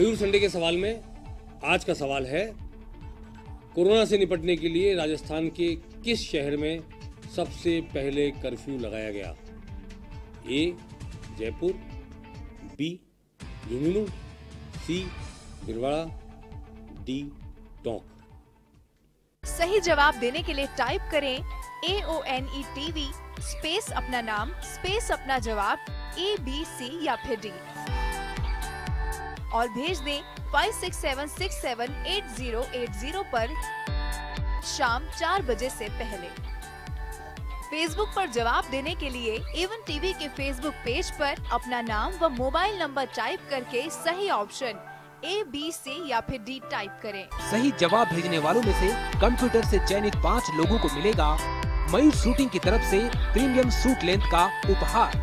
मयूर Sunday के सवाल में आज का सवाल है, कोरोना से निपटने के लिए राजस्थान के किस शहर में सबसे पहले कर्फ्यू लगाया गया? A, Jaipur, B, Jhunjhunu, C, Bhilwara, D, Tonk. सही जवाब देने के लिए टाइप करें A O N E TV space अपना नाम स्पेस अपना जवाब ए बी सी या फिर डी और भेज दें five six seven six seven eight zero eight zero पर शाम चार बजे से पहले। फेसबुक पर जवाब देने के लिए एवन टीवी के फेसबुक पेज पर अपना नाम व मोबाइल नंबर टाइप करके सही ऑप्शन ए बी सी या फिर डी टाइप करें। सही जवाब भेजने वालों में से कंप्यूटर से चयनित पाँच लोगों को मिलेगा मयूर शूटिंग की तरफ़ से प्रीमियम सूट लेंथ का उपहार।